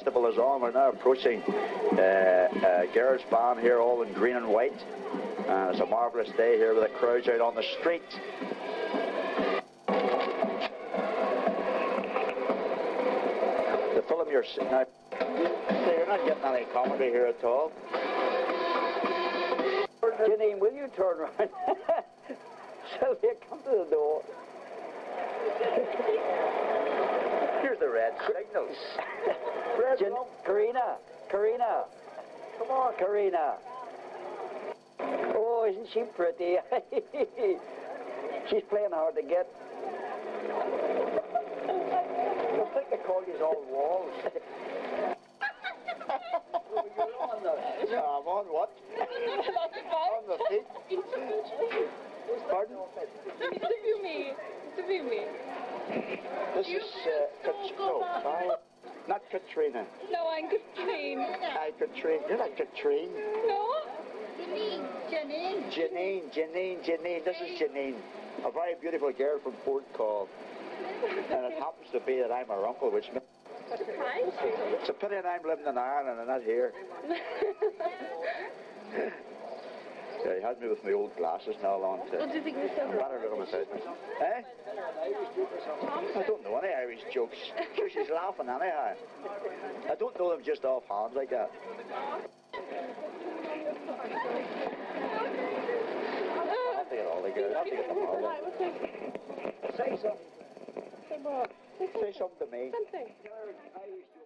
festival is on. We're now approaching uh, uh, Gerard's band here, all in green and white. And it's a marvellous day here with the crowds out on the street. The film you're seeing now, you're not getting any comedy here at all. Janine, will you turn around? Sylvia, come to the door. Here's the red signals. red Jan- Karina, Karina. Come on, Karina. Oh, isn't she pretty? She's playing hard to get. I think they call you all walls. You're on the- Yeah, I'm on what? on the feet. Pardon? Interview me. Interview me. This is uh, Kat- no, I, not Katrina. No, I'm Katrine. Hi, Katrina. You're not Katrine. No? Janine, Janine, Janine. Janine. This is Janine, a very beautiful girl from Port Call. And it happens to be that I'm her uncle, which means it's a pity that I'm living in Ireland and not here. Yeah, he had me with my old glasses now along to. What do you think of the Better look at myself. Eh? I don't know any Irish jokes. She's laughing anyhow. I don't know them just offhand like that. I'll take it all together. I'll take it all. Say something. Say something to me. Something.